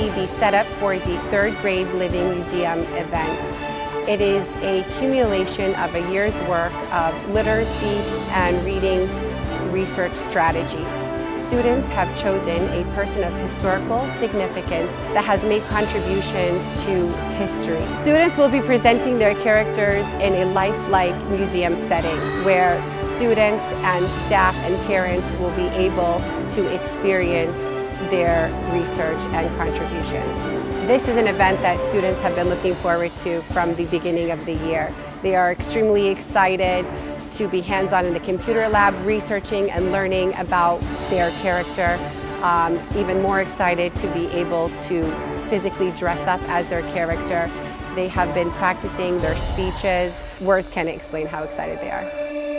see the setup for the third grade Living Museum event. It is a accumulation of a year's work of literacy and reading research strategies. Students have chosen a person of historical significance that has made contributions to history. Students will be presenting their characters in a lifelike museum setting where students and staff and parents will be able to experience their research and contributions. This is an event that students have been looking forward to from the beginning of the year. They are extremely excited to be hands-on in the computer lab, researching and learning about their character. Um, even more excited to be able to physically dress up as their character. They have been practicing their speeches. Words can't explain how excited they are.